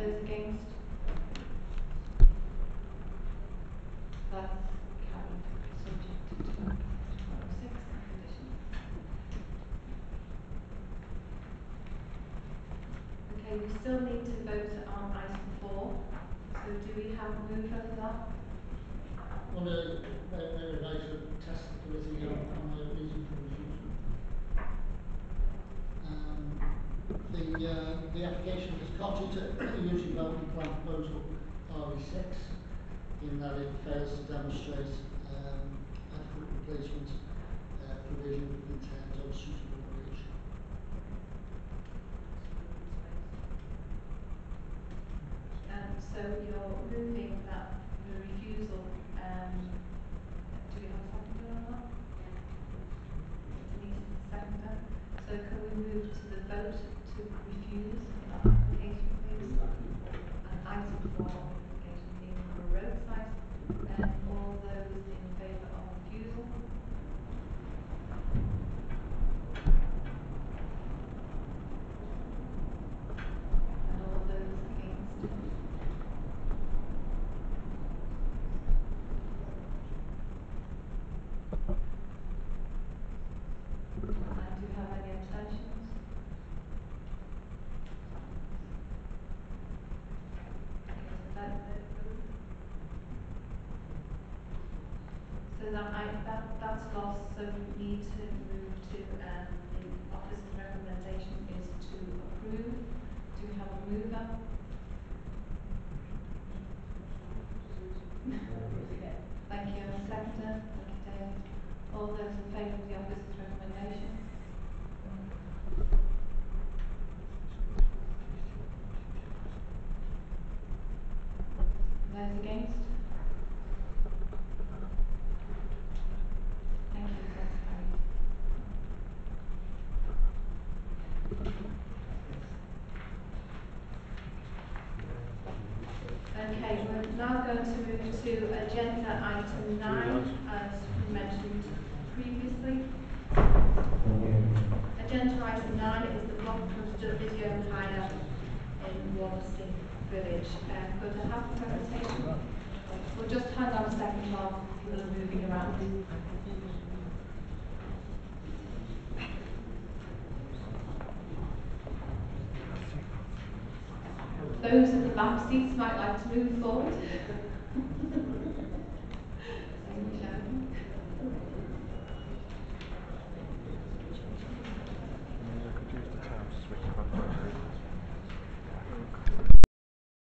Those against? That's carried. Subject to Article 6 and conditions. Okay, we still need to vote on item 4. So do we have a mover for that? Want to, may, may I like to test the ability on, on the reason for refusal? Um, the, uh, the application is cottage at usually development plan proposal RE six, in that it fails to demonstrate, um, adequate replacement, uh, provision in terms of suitable. Um, so you're moving that the refusal, um, do we have a seconder on that? Denise is the seconder, so can we move to the vote to refuse application, please? And item four, application being for a roadside, um, all those in favour of refusal? And all those against? And do you have any abstentions? Okay, so that, I, that, that's lost, so we need to move to, um, the officer's recommendation is to approve. Do we have a mover? Thank you, and seconder, thank you, David. All those in favour of the officer's recommendation? Those against? Thank you, that's carried. Okay, we're now going to move to agenda item nine, as we mentioned previously. Agenda item nine is the block blockbuster video hire in Wallasey Village. Um, could I have presentation? We'll just hang on a second while people are moving around. Those in the back seats might like to move forward.